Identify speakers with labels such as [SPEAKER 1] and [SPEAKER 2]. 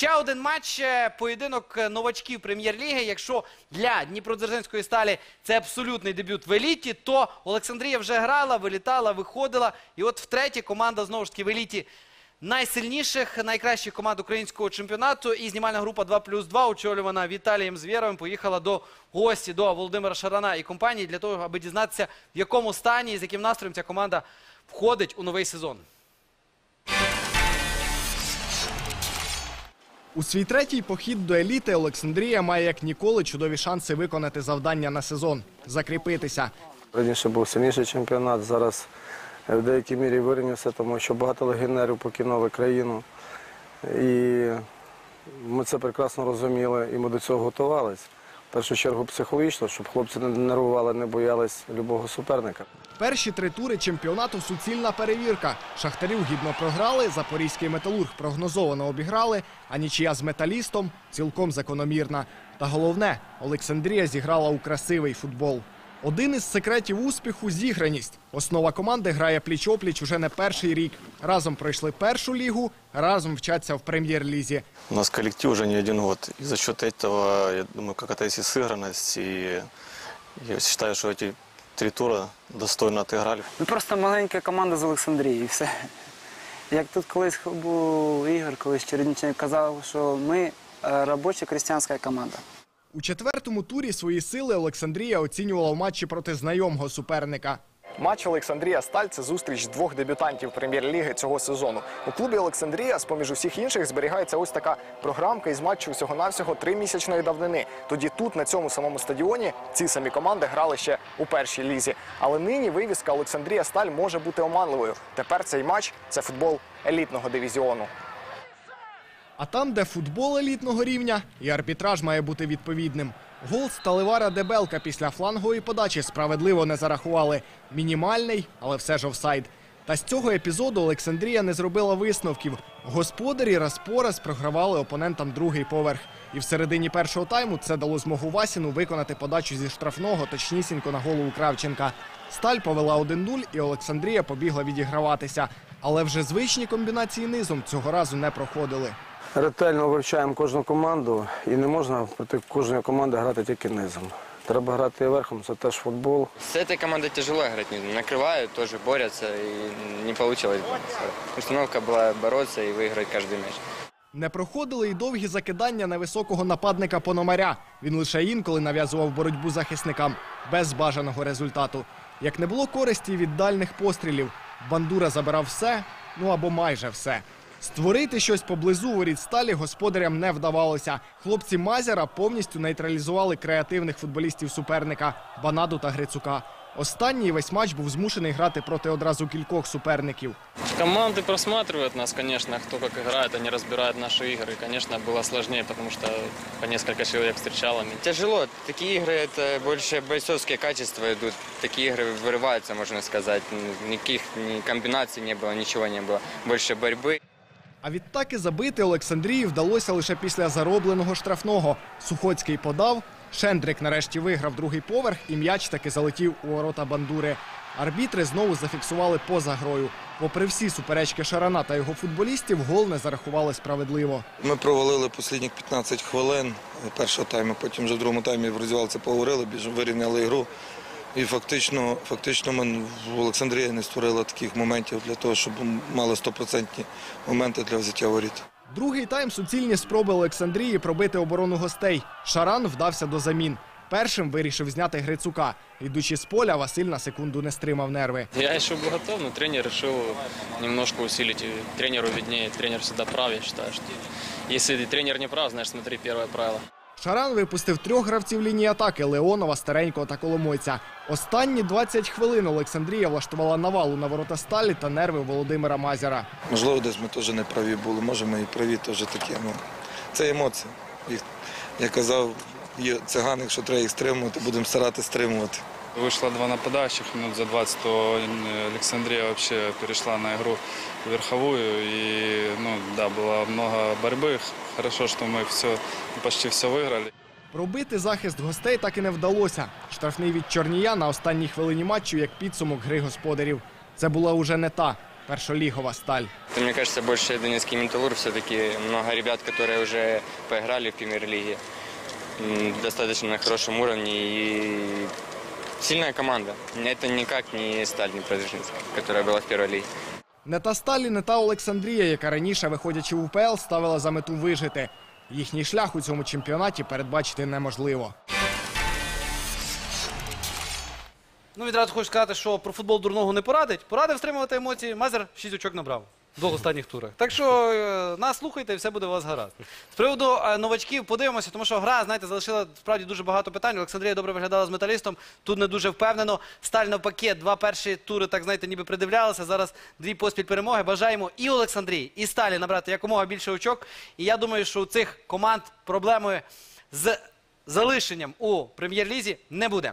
[SPEAKER 1] Ще один матч, е, поєдинок е, новачків прем'єр-ліги. Якщо для Дніпродзержинської сталі це абсолютний дебют в еліті, то Олександрія вже грала, вилітала, виходила. І от втретє команда знову ж таки в еліті найсильніших, найкращих команд українського чемпіонату. І знімальна група 2 плюс 2, очолювана Віталієм Звєровим, поїхала до гості до Володимира Шарана і компанії для того, аби дізнатися, в якому стані і з яким настроєм ця команда входить у новий сезон.
[SPEAKER 2] У свій третій похід до еліти Олександрія має як ніколи чудові шанси виконати завдання на сезон закріпитися.
[SPEAKER 3] Раніше був сильніший чемпіонат, зараз в деякій мірі вирівнявся, тому що багато легіонерів покинули країну. І ми це прекрасно розуміли і ми до цього готувалися. В першу чергу психологічно, щоб хлопці не нервували, не боялись любого суперника.
[SPEAKER 2] Перші три тури чемпіонату суцільна перевірка. Шахтарів гідно програли, запорізький металург прогнозовано обіграли, а нічия з металістом цілком закономірна. Та головне, Олександрія зіграла у красивий футбол. Один із секретів успіху зіграність. Основа команди грає пліч-опліч уже не перший рік. Разом пройшли першу лігу, разом вчаться в прем'єр-лізі.
[SPEAKER 4] У нас коллектив уже не один год. И за счет этого, я думаю, какая-то есть и сыгранность. И я считаю, что эти три тура достойно отыграли.
[SPEAKER 5] Ми просто маленька команда з Олександрії, і все. Як тут колись був Ігор, колись Чередниченко казав, що ми е, робоча крестьянська команда.
[SPEAKER 2] У четвертому турі свої сили Олександрія оцінювала в матчі проти знайомого суперника.
[SPEAKER 6] Матч Олександрія Сталь це зустріч двох дебютантів прем'єр-ліги цього сезону. У клубі Олександрія, з поміж усіх інших, зберігається ось така програмка із матчів всього-навсього тримісячної давнини. Тоді тут, на цьому самому стадіоні, ці самі команди грали ще у першій лізі. Але нині вивіска Олександрія Сталь може бути оманливою. Тепер цей матч це футбол елітного дивізіону.
[SPEAKER 2] А там, де футбол елітного рівня, і арбітраж має бути відповідним. Гол Сталевара Дебелка після флангової подачі справедливо не зарахували. Мінімальний, але все ж офсайд. Та з цього епізоду Олександрія не зробила висновків. Господарі раз по раз програвали опонентам другий поверх. І в середині першого тайму це дало змогу Васіну виконати подачу зі штрафного точнісінько на голову Кравченка. Сталь повела 1-0 і Олександрія побігла відіграватися. Але вже звичні комбінації низом цього разу не проходили
[SPEAKER 3] Ретельно вивчаємо кожну команду і не можна проти кожної команди грати тільки низом. Треба грати і верхом, це теж футбол.
[SPEAKER 7] С этой командой тяжело играть, не- накрывают, тоже борются, и не получилось. Установка была бороться и выиграть каждый мяч.
[SPEAKER 2] Не проходили й довгі закидання невисокого нападника Пономаря. Він лише інколи нав'язував боротьбу захисникам без бажаного результату. Як не було користі від дальних пострілів, бандура забирав все, ну або майже все. Створити щось поблизу воріт сталі господарям не вдавалося. Хлопці Мазяра повністю нейтралізували креативних футболістів суперника Банаду та Грицука. Останній весь матч був змушений грати проти одразу кількох суперників.
[SPEAKER 8] Команды просматривают нас, конечно, кто как играет, они разбирают наши игры. Конечно, было сложнее, потому что по несколько человек встречало.
[SPEAKER 7] Тяжело. Такие игры это больше бойцовские качества идут. Такие игры вырываются, можно сказать. Никаких ни комбинаций не было, ничего не было. Больше борьбы.
[SPEAKER 2] А відтак і забити Олександрії вдалося лише після заробленого штрафного. Сухоцький подав, Шендрик нарешті виграв другий поверх, і м'яч таки залетів у ворота бандури. Арбітри знову зафіксували поза грою. Попри всі суперечки Шарана та його футболістів, гол не зарахували справедливо.
[SPEAKER 9] Ми провалили останні 15 хвилин першого тайму, потім вже в другому таймі в роздівалці поговорили, більше вирівняли ігру. І фактично, фактично ми в Олександрії не створили таких моментів для того, щоб мали стопроцентні моменти для взяття воріт.
[SPEAKER 2] Другий тайм суцільні спроби Олександрії пробити оборону гостей. Шаран вдався до замін. Першим вирішив зняти Грицука. Йдучи з поля, Василь на секунду не стримав нерви.
[SPEAKER 8] Я еще был готов, но тренер решил немножко усилить. И тренеру виднее, тренер всегда прав, я считаю. Что если тренер не прав, значит смотри первое правило.
[SPEAKER 2] Шаран випустив трьох гравців лінії атаки Леонова, Старенького та Коломойця. Останні 20 хвилин Олександрія влаштувала навалу на ворота сталі та нерви Володимира Мазяра.
[SPEAKER 9] Можливо, десь ми теж не праві були, може ми і праві теж такі. Ну, це емоції. Їх, я казав, є цигани, якщо треба їх стримувати, будемо старатися стримувати.
[SPEAKER 10] Вышло два нападающих минут за 20, то Александрия вообще перешла на игру верховую. И, ну, да, было много борьбы. Хорошо, что мы все, почти все выиграли.
[SPEAKER 2] Пробити захист гостей так і не вдалося. Штрафний від Чорнія на останній хвилині матчу як підсумок гри господарів. Це була уже не та. першолігова сталь.
[SPEAKER 7] Это, мне кажется, больше Донецкий Металлург. Все-таки много ребят, которые уже поиграли в премьер-лиге. М, Достаточно на хорошем уровне и сильная команда. Это никак не Сталь, не Продвижницкая, которая была в первой лиге.
[SPEAKER 2] Не та сталь і не та Олександрія, яка раніше, виходячи в УПЛ, ставила за мету вижити. Їхній шлях у цьому чемпіонаті передбачити неможливо.
[SPEAKER 1] Ну, відразу хочу сказати, що про футбол дурного не порадить. Порадив стримувати емоції. Мазер 6 очок набрав в двох останніх турах. Так що е, нас слухайте і все буде у вас гаразд. З приводу е, новачків подивимося, тому що гра, знаєте, залишила справді дуже багато питань. Олександрія добре виглядала з металістом. Тут не дуже впевнено. Сталь навпаки, два перші тури, так знаєте, ніби придивлялися. Зараз дві поспіль перемоги. Бажаємо і Олександрії, і Сталі набрати якомога більше очок. І я думаю, що у цих команд проблеми з залишенням у прем'єр-лізі не буде.